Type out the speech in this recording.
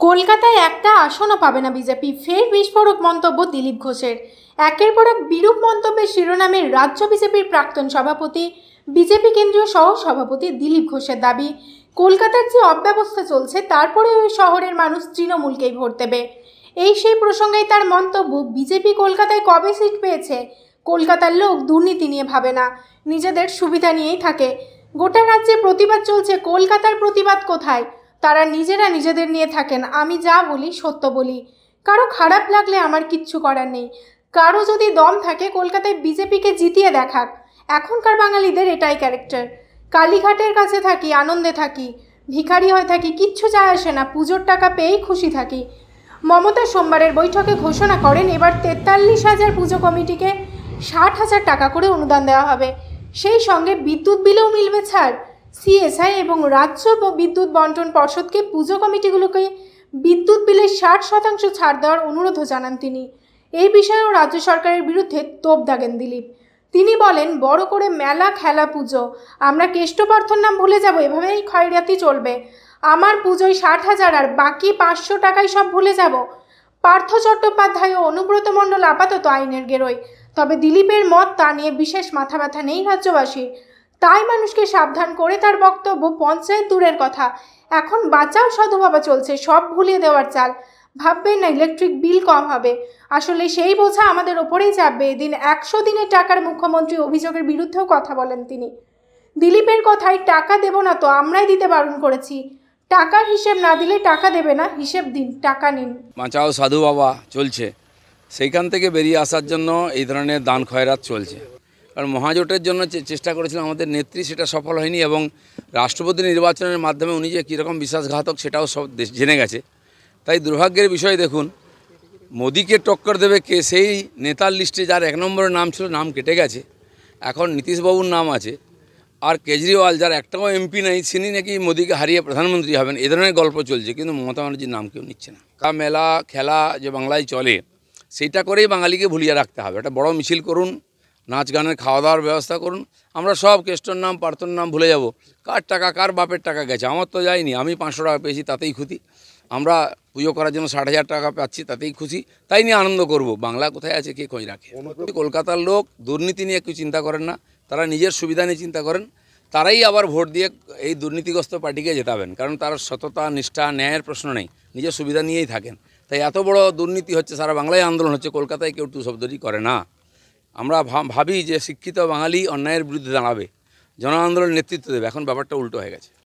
কলকাতায় একটা আসনও পাবে না বিজেপি। ফের বিস্ফোরক মন্তব্য দিলীপ ঘোষের। একের পর এক বিরূপ মন্তব্যের শিরোনামে রাজ্য বিজেপির প্রাক্তন সভাপতি, বিজেপি কেন্দ্রীয় সহ সভাপতি দিলীপ ঘোষের দাবি, কলকাতার যে অব্যবস্থা চলছে তারপরে ওই শহরের মানুষ তৃণমূলকেই ভোট দেবে। এই সেই প্রসঙ্গেই তার মন্তব্য, বিজেপি কলকাতায় কবে সিট পেয়েছে? কলকাতার লোক দুর্নীতি নিয়ে ভাবে না। নিজেদের সুবিধা নিয়েই থাকে। গোটা রাজ্যে প্রতিবাদ চলছে। কলকাতার প্রতিবাদ কোথায়? তারা নিজেরা নিজেদের নিয়ে থাকেন। আমি যা বলি, সত্য বলি। কারও খারাপ লাগলে আমার কিচ্ছু করার নেই। কারও যদি দম থাকে, কলকাতায় বিজেপিকে জিতিয়ে দেখাক। এখনকার বাঙালিদের এটাই ক্যারেক্টার। কালীঘাটের কাছে থাকি, আনন্দে থাকি। ভিখারি হয়ে থাকি, কিচ্ছু যায় আসে না। পুজোর টাকা পেয়েই খুশি থাকি। মমতা সোমবারের বৈঠকে ঘোষণা করেন, এবার তেতাল্লিশ হাজার পুজো কমিটিকে ষাট হাজার টাকা করে অনুদান দেওয়া হবে। সেই সঙ্গে বিদ্যুৎ বিলেও মিলবে ছাড় সিএসআই এবং রাজ্য বিদ্যুৎ বন্টন পর্ষদকে পুজো কমিটিগুলোকে বিদ্যুৎ বিলে ষাট শতাংশ ছাড় দেওয়ার অনুরোধও জানান তিনি। এই বিষয়েও রাজ্য সরকারের বিরুদ্ধে তোপ দাগেন দিলীপ। তিনি বলেন, বড় করে মেলা খেলা পুজো। আমরা কেষ্টপার্থর নাম ভুলে যাব, এভাবেই ক্ষয়রাতি চলবে। আমার পুজোয় ষাট হাজার আর বাকি পাঁচশো টাকায় সব ভুলে যাব। পার্থ চট্টোপাধ্যায় ও অনুব্রত মণ্ডল আপাতত আইনের গেরোয়। তবে দিলীপের মত তা নিয়ে বিশেষ মাথা ব্যথা নেই রাজ্যবাসীর। তাই মানুষকে সাবধান করে তার বক্তব্য পঞ্চায়েত দূরের কথা। এখন বাঁচাও সাধুবাবা চলছে, সব ভুলিয়ে দেওয়ার চাল। ভাববেন না ইলেকট্রিক বিল কম হবে। আসলে সেই বোঝা আমাদের ওপরেই চাপবে। এদিন একশো দিনের টাকার মুখ্যমন্ত্রী অভিযোগের বিরুদ্ধেও কথা বলেন তিনি। দিলীপের কথায়, টাকা দেব না তো আমরাই দিতে বারণ করেছি। টাকার হিসেব না দিলে টাকা দেবে না, হিসেব দিন, টাকা নিন। বাঁচাও সাধু বাবা, চলছে। সেইখান থেকে বেরিয়ে আসার জন্য এই ধরনের দান খয়রাত চলছে। কারণ মহাজোটের জন্য চেষ্টা করেছিলাম, আমাদের নেত্রী সেটা সফল হয়নি এবং রাষ্ট্রপতি নির্বাচনের মাধ্যমে উনি যে কীরকম বিশ্বাসঘাতক সেটাও সব জেনে গেছে। তাই দুর্ভাগ্যের বিষয় দেখুন, মোদিকে টক্কর দেবে কে? সেই নেতার লিস্টে যার এক নম্বরের নাম ছিল, নাম কেটে গেছে। এখন নীতিশবাবুর নাম আছে। আর কেজরিওয়াল, যার একটাও এমপি নেই তিনি নাকি মোদিকে হারিয়ে প্রধানমন্ত্রী হবেন, এ ধরনের গল্প চলছে। কিন্তু মমতা ব্যানার্জির নাম কেউ নিচ্ছে না। কা মেলা, খেলা যে বাংলায় চলে, সেইটা করেই বাঙালিকে ভুলিয়ে রাখতে হবে। একটা বড় মিছিল করুন নাচ গানের খাওয়া দাওয়ার ব্যবস্থা করুন। আমরা সব কেষ্টর নাম পার্থর নাম ভুলে যাব। কার টাকা কার বাপের টাকা গেছে? আমার তো যায়নি। আমি পাঁচশো টাকা পেয়েছি তাতেই খুশি। আমরা পুজো করার জন্য ষাট হাজার টাকা পাচ্ছি তাতেই খুশি। তাই নিয়ে আনন্দ করব। বাংলা কোথায় আছে কে খোঁজ রাখে? কলকাতার লোক দুর্নীতি নিয়ে কেউ চিন্তা করেন না। তারা নিজের সুবিধা নিয়ে চিন্তা করেন। তারাই আবার ভোট দিয়ে এই দুর্নীতিগ্রস্ত পার্টিকে জেতাবেন। কারণ তার সততা নিষ্ঠা ন্যায়ের প্রশ্ন নেই। নিজের সুবিধা নিয়েই থাকেন। তাই এত বড় দুর্নীতি হচ্ছে সারা বাংলায় আন্দোলন হচ্ছে কলকাতায় কেউ টু শব্দটি করে না। আমরা ভাবি যে শিক্ষিত বাঙালি অন্যায়ের বিরুদ্ধে দাঁড়াবে। জন আন্দোলনের নেতৃত্ব দেবে। এখন ব্যাপারটা উল্টো হয়ে গেছে।